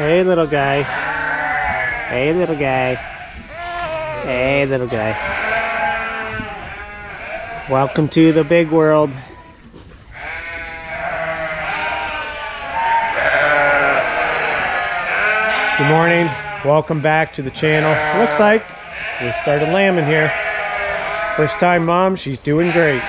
Hey, little guy. Hey, little guy. Hey, little guy. Welcome to the big world. Good morning. Welcome back to the channel. Looks like we started lambing here. First time mom, she's doing great.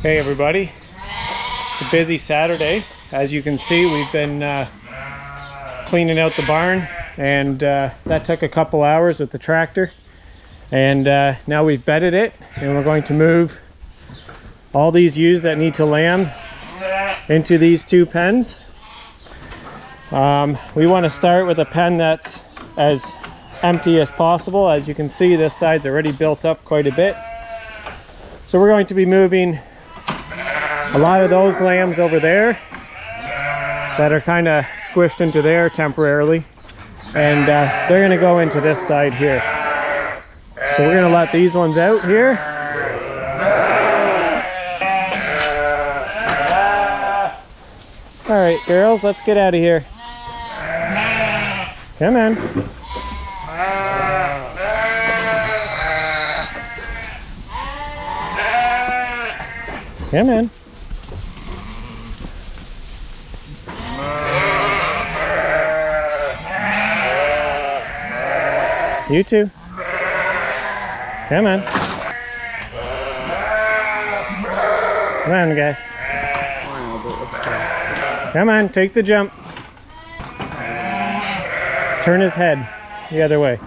Hey everybody, it's a busy Saturday. As you can see, we've been uh, cleaning out the barn and uh, that took a couple hours with the tractor. And uh, now we've bedded it and we're going to move all these ewes that need to lamb into these two pens. Um, we want to start with a pen that's as empty as possible. As you can see, this side's already built up quite a bit. So we're going to be moving a lot of those lambs over there that are kind of squished into there temporarily. And uh, they're going to go into this side here. So we're going to let these ones out here. All right girls let's get out of here. Come on come on You too. Come on. Come on, guy. Come on, take the jump. Turn his head the other way.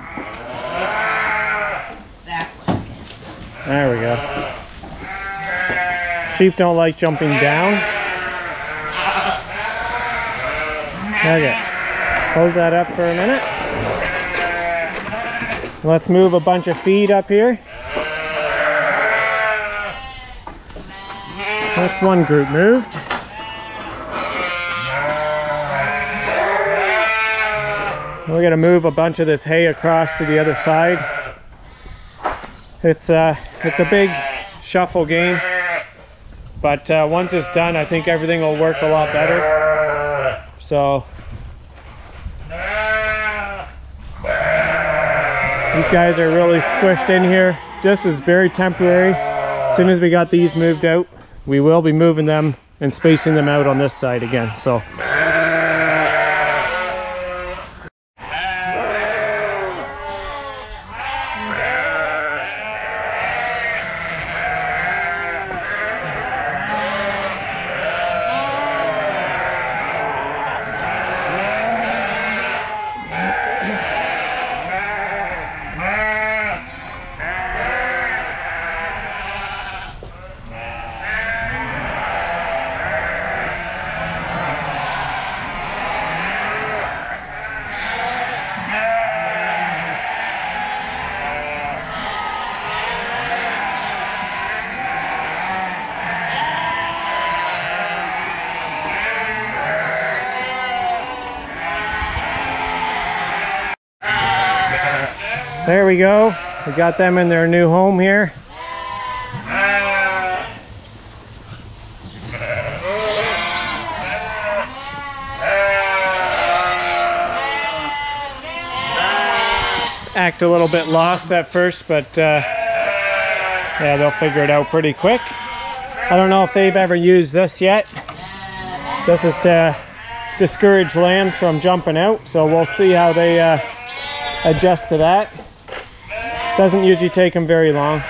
There we go. Sheep don't like jumping down. Okay. Close that up for a minute. Let's move a bunch of feed up here. That's one group moved. We're gonna move a bunch of this hay across to the other side. It's a, uh, it's a big shuffle game, but uh, once it's done, I think everything will work a lot better. So These guys are really squished in here. This is very temporary. As soon as we got these moved out, we will be moving them and spacing them out on this side again. So There we go. We got them in their new home here. Act a little bit lost at first, but uh, yeah, they'll figure it out pretty quick. I don't know if they've ever used this yet. This is to discourage lambs from jumping out, so we'll see how they uh, adjust to that. Doesn't usually take them very long.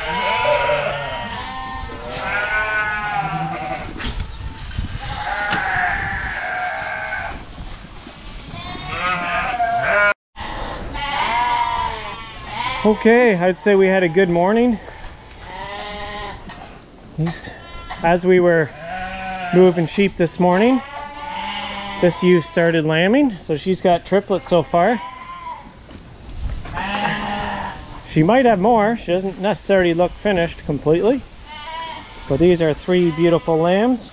Okay, I'd say we had a good morning. As we were moving sheep this morning, this ewe started lambing, so she's got triplets so far. She might have more. She doesn't necessarily look finished completely. But these are three beautiful lambs.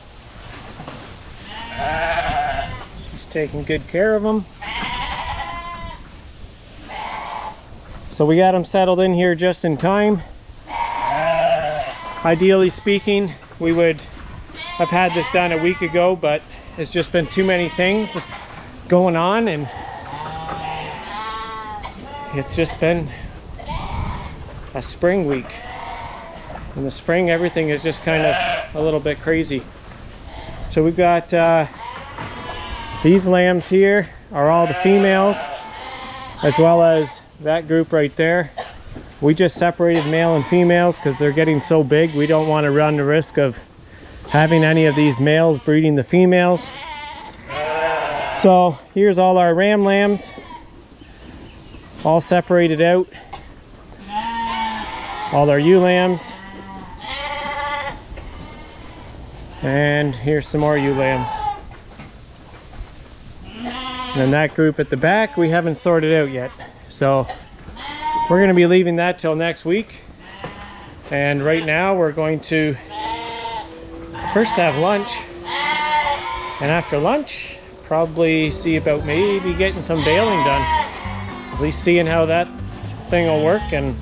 She's taking good care of them. So we got them settled in here just in time. Ideally speaking, we would have had this done a week ago, but it's just been too many things going on and it's just been a spring week. In the spring, everything is just kind of a little bit crazy. So we've got uh, these lambs here are all the females, as well as that group right there. We just separated male and females because they're getting so big. We don't want to run the risk of having any of these males breeding the females. So here's all our ram lambs, all separated out. All our ewe lambs. And here's some more ewe lambs. And then that group at the back, we haven't sorted out yet. So we're gonna be leaving that till next week. And right now we're going to first have lunch. And after lunch, probably see about maybe getting some baling done. At least seeing how that thing will work and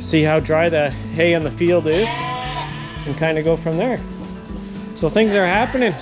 see how dry the hay on the field is and kind of go from there. So things are happening.